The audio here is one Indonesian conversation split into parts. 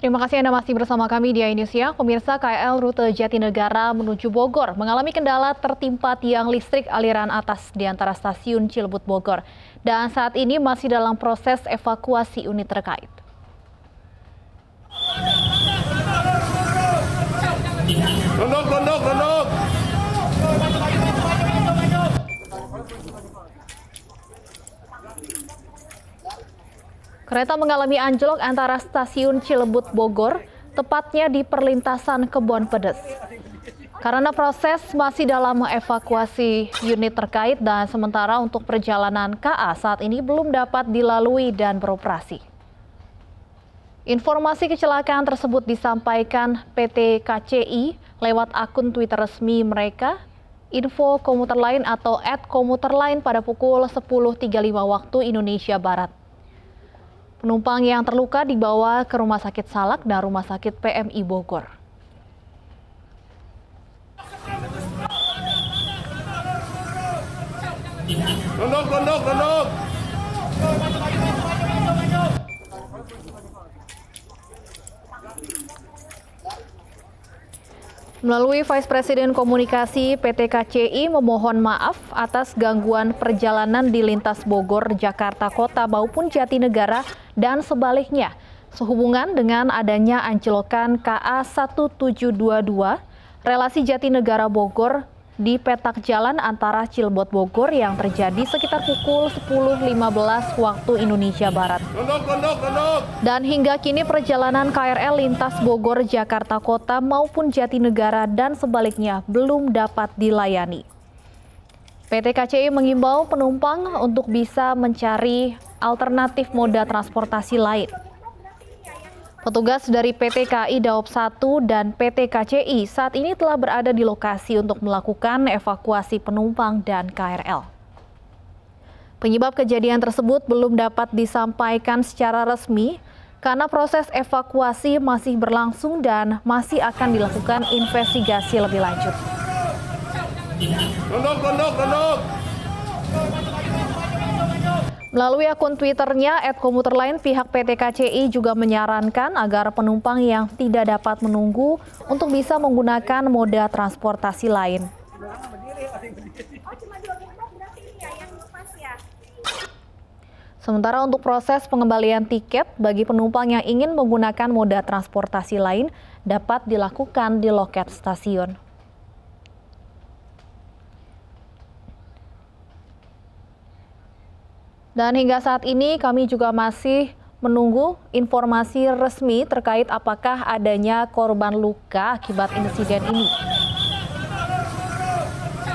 Terima kasih Anda masih bersama kami di Indonesia. Pemirsa KL rute Jatinegara menuju Bogor mengalami kendala tertimpa tiang listrik aliran atas di antara stasiun Cilebut Bogor. Dan saat ini masih dalam proses evakuasi unit terkait. Kereta mengalami anjlok antara stasiun Cilebut Bogor, tepatnya di perlintasan Kebon Pedes. Karena proses masih dalam evakuasi unit terkait dan sementara untuk perjalanan KA saat ini belum dapat dilalui dan beroperasi. Informasi kecelakaan tersebut disampaikan PT KCI lewat akun Twitter resmi mereka, info komuter lain atau at komuter lain pada pukul 10.35 waktu Indonesia Barat. Penumpang yang terluka dibawa ke Rumah Sakit Salak dan Rumah Sakit PMI Bogor. Rondok, rondok, rondok. Melalui Vice President Komunikasi PT KCI memohon maaf atas gangguan perjalanan di lintas Bogor, Jakarta Kota maupun Jatinegara dan sebaliknya. Sehubungan dengan adanya anjlokan KA 1722 relasi Jatinegara Bogor di petak jalan antara Cilebot Bogor yang terjadi sekitar pukul 10.15 waktu Indonesia Barat. Dan hingga kini perjalanan KRL lintas Bogor, Jakarta Kota maupun Jatinegara dan sebaliknya belum dapat dilayani. PT KCI mengimbau penumpang untuk bisa mencari alternatif moda transportasi lain. Petugas dari PT KAI Daop 1 dan PT KCI saat ini telah berada di lokasi untuk melakukan evakuasi penumpang dan KRL. Penyebab kejadian tersebut belum dapat disampaikan secara resmi karena proses evakuasi masih berlangsung dan masih akan dilakukan investigasi lebih lanjut. Melalui akun Twitternya, komuter lain pihak PT KCI juga menyarankan agar penumpang yang tidak dapat menunggu untuk bisa menggunakan moda transportasi lain. Sementara untuk proses pengembalian tiket bagi penumpang yang ingin menggunakan moda transportasi lain dapat dilakukan di loket stasiun. Dan hingga saat ini kami juga masih menunggu informasi resmi terkait apakah adanya korban luka akibat insiden ini.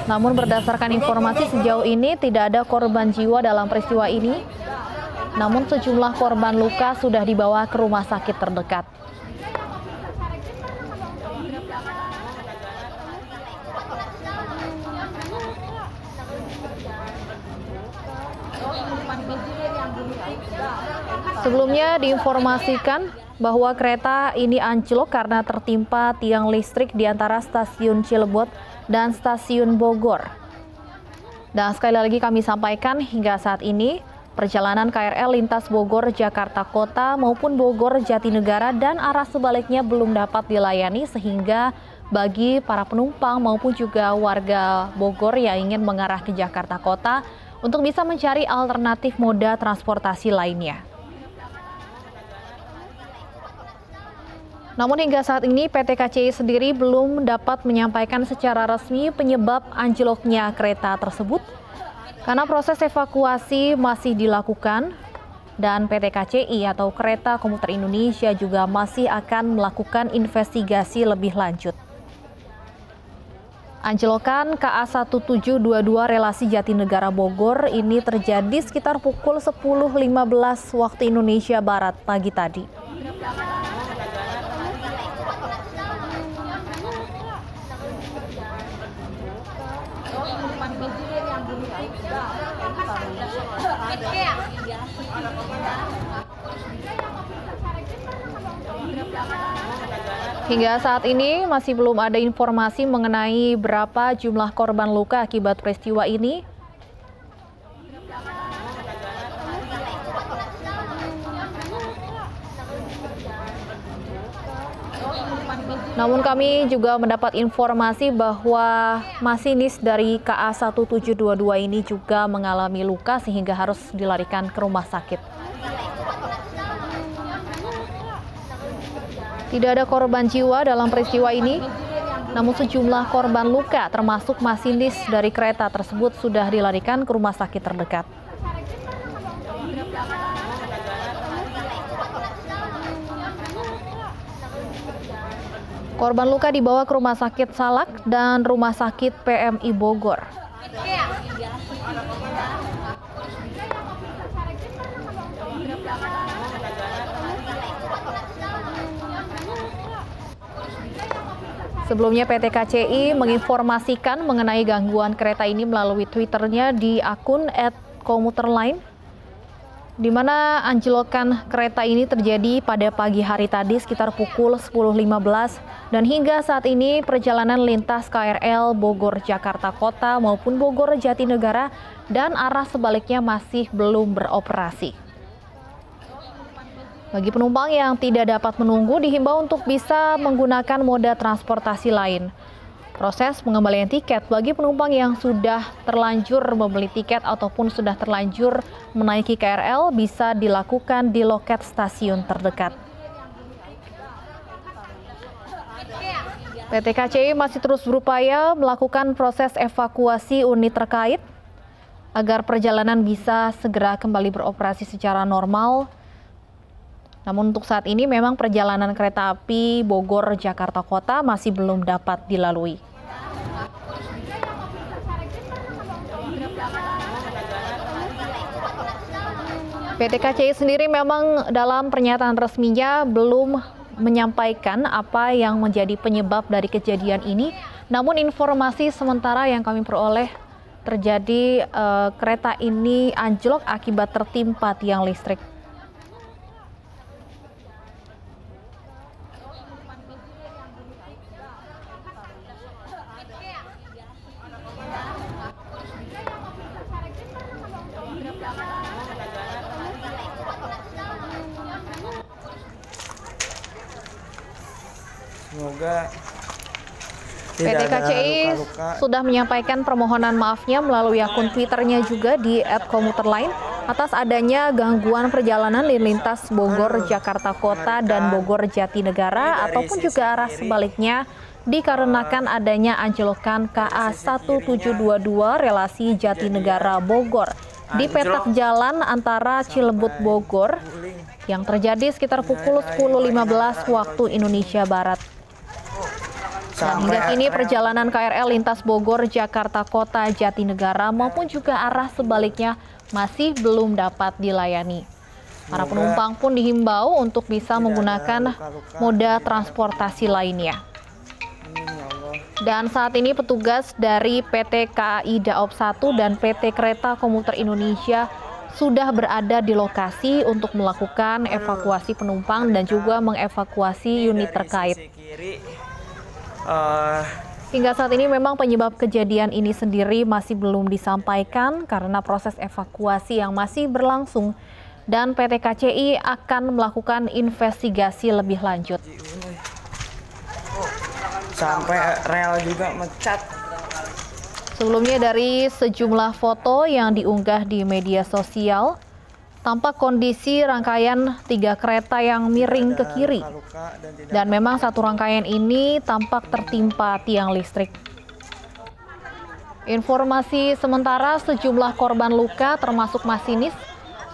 Namun berdasarkan informasi sejauh ini tidak ada korban jiwa dalam peristiwa ini. Namun sejumlah korban luka sudah dibawa ke rumah sakit terdekat. Sebelumnya diinformasikan bahwa kereta ini anjlok karena tertimpa tiang listrik di antara stasiun Cilebut dan stasiun Bogor. Dan sekali lagi kami sampaikan hingga saat ini perjalanan KRL lintas Bogor Jakarta Kota maupun Bogor Jatinegara dan arah sebaliknya belum dapat dilayani sehingga bagi para penumpang maupun juga warga Bogor yang ingin mengarah ke Jakarta Kota untuk bisa mencari alternatif moda transportasi lainnya. Namun hingga saat ini PT KCI sendiri belum dapat menyampaikan secara resmi penyebab anjloknya kereta tersebut karena proses evakuasi masih dilakukan dan PT KCI atau Kereta Komuter Indonesia juga masih akan melakukan investigasi lebih lanjut. Anjlokan KA 1722 relasi Jatinegara Bogor ini terjadi sekitar pukul 10.15 waktu Indonesia Barat pagi tadi. Hingga saat ini masih belum ada informasi mengenai berapa jumlah korban luka akibat peristiwa ini. Namun kami juga mendapat informasi bahwa masinis dari KA 1722 ini juga mengalami luka sehingga harus dilarikan ke rumah sakit. Tidak ada korban jiwa dalam peristiwa ini, namun sejumlah korban luka termasuk masinis dari kereta tersebut sudah dilarikan ke rumah sakit terdekat. Korban luka dibawa ke Rumah Sakit Salak dan Rumah Sakit PMI Bogor. Sebelumnya PT KCI menginformasikan mengenai gangguan kereta ini melalui Twitternya di akun @komuterline di mana anjlokan kereta ini terjadi pada pagi hari tadi sekitar pukul 10.15 dan hingga saat ini perjalanan lintas KRL Bogor Jakarta Kota maupun Bogor Jatinegara dan arah sebaliknya masih belum beroperasi. Bagi penumpang yang tidak dapat menunggu dihimbau untuk bisa menggunakan moda transportasi lain. Proses pengembalian tiket bagi penumpang yang sudah terlanjur membeli tiket ataupun sudah terlanjur menaiki KRL bisa dilakukan di loket stasiun terdekat. PT KCI masih terus berupaya melakukan proses evakuasi unit terkait agar perjalanan bisa segera kembali beroperasi secara normal. Namun untuk saat ini memang perjalanan kereta api Bogor Jakarta Kota masih belum dapat dilalui. PT KCI sendiri memang dalam pernyataan resminya belum menyampaikan apa yang menjadi penyebab dari kejadian ini. Namun informasi sementara yang kami peroleh terjadi uh, kereta ini anjlok akibat tertimpa tiang listrik. Semoga PT KCI sudah menyampaikan permohonan maafnya melalui akun Twitternya juga di @komuterline atas adanya gangguan perjalanan di lintas Bogor Jakarta Kota dan Bogor Jatinegara ataupun juga arah sebaliknya dikarenakan adanya anjlokan KA 1722 relasi Jatinegara Bogor di petak jalan antara Cilebut Bogor yang terjadi sekitar pukul 10.15 waktu Indonesia Barat. Dan hingga kini perjalanan KRL lintas Bogor, Jakarta Kota, Jatinegara maupun juga arah sebaliknya masih belum dapat dilayani. Para penumpang pun dihimbau untuk bisa menggunakan moda transportasi lainnya. Dan saat ini petugas dari PT KAI Daop 1 dan PT Kereta Komuter Indonesia sudah berada di lokasi untuk melakukan evakuasi penumpang dan juga mengevakuasi unit terkait. Uh, Hingga saat ini memang penyebab kejadian ini sendiri masih belum disampaikan karena proses evakuasi yang masih berlangsung dan PT KCI akan melakukan investigasi lebih lanjut. Sampai rel juga mecat. Sebelumnya dari sejumlah foto yang diunggah di media sosial, tampak kondisi rangkaian tiga kereta yang miring ke kiri. Dan memang satu rangkaian ini tampak tertimpa tiang listrik. Informasi sementara sejumlah korban luka termasuk masinis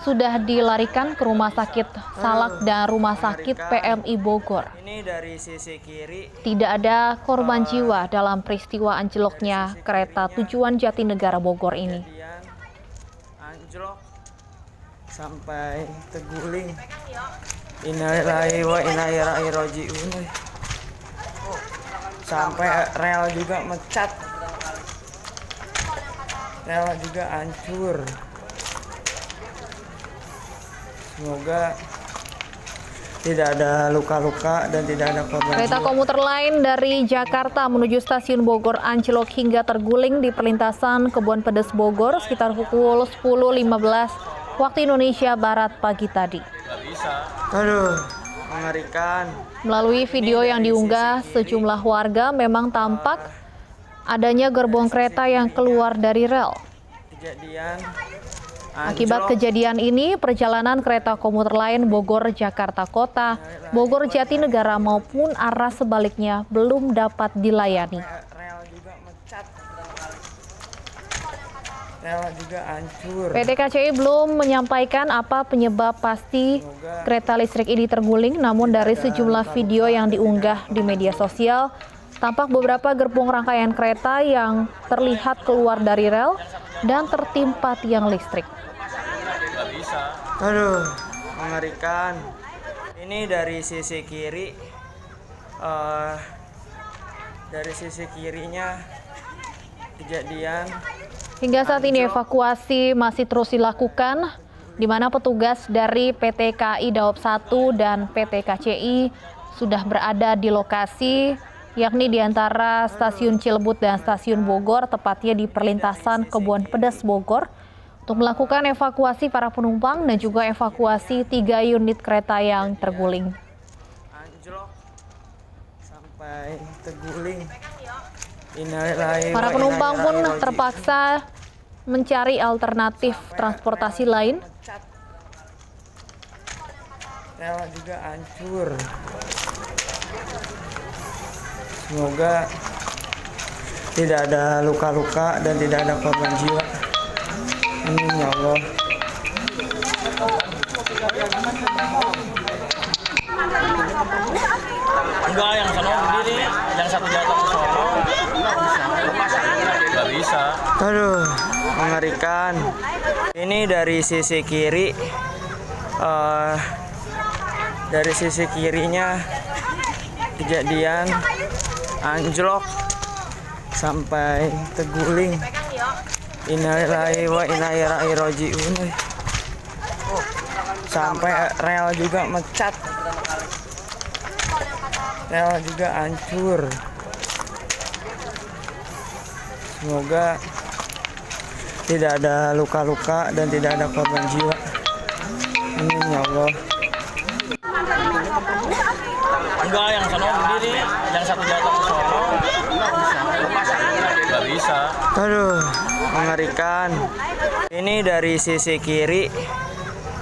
sudah dilarikan ke Rumah Sakit Salak dan Rumah Sakit PMI Bogor. Tidak ada korban jiwa dalam peristiwa anjloknya kereta tujuan Jatinegara Bogor ini sampai terguling. Innalillahi wa inna ilaihi rajiun. Sampai rel juga mecat. Rel juga hancur. Semoga tidak ada luka-luka dan tidak ada korban. Kereta komuter lain dari Jakarta menuju stasiun Bogor anjlok hingga terguling di perlintasan Kebun Pedes Bogor sekitar pukul 10.15 waktu Indonesia Barat pagi tadi. Aduh, mengerikan. Melalui video yang diunggah sejumlah warga memang tampak adanya gerbong kereta yang keluar dari rel. Kejadian Akibat kejadian ini, perjalanan kereta komuter lain Bogor Jakarta Kota, Bogor Jatinegara maupun arah sebaliknya belum dapat dilayani. Rel juga hancur. PT KCI belum menyampaikan apa penyebab pasti kereta listrik ini terguling, namun dari sejumlah video yang diunggah di media sosial, tampak beberapa gerbong rangkaian kereta yang terlihat keluar dari rel dan tertimpa tiang listrik. Aduh, mengerikan. Ini dari sisi kiri. eh dari sisi kirinya kejadian Hingga saat ini evakuasi masih terus dilakukan, di mana petugas dari PT KAI Daop 1 dan PT KCI sudah berada di lokasi, yakni di antara stasiun Cilebut dan stasiun Bogor, tepatnya di perlintasan Kebun Pedas Bogor, untuk melakukan evakuasi para penumpang dan juga evakuasi tiga unit kereta yang terguling. anjlok sampai terguling. Para penumpang pun terpaksa mencari alternatif transportasi lain Mecat. Rel juga hancur. Semoga tidak ada luka-luka dan tidak ada korban jiwa. Amin ya Allah. Enggak, yang sono berdiri, yang satu jatuh ke sono. Enggak bisa. Aduh, mengerikan. Ini dari sisi kiri. eh dari sisi kirinya kejadian anjlok sampai terguling. Innalillahi wa inna ilaihi raji'un. Sampai rel juga mecat. Rel juga hancur. Semoga tidak ada luka-luka dan tidak ada korban jiwa. Amin ya Allah. Enggak, yang sono berdiri, yang satu jatuh ke sono. Enggak bisa. Aduh, mengerikan. Ini dari sisi kiri.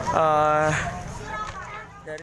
eh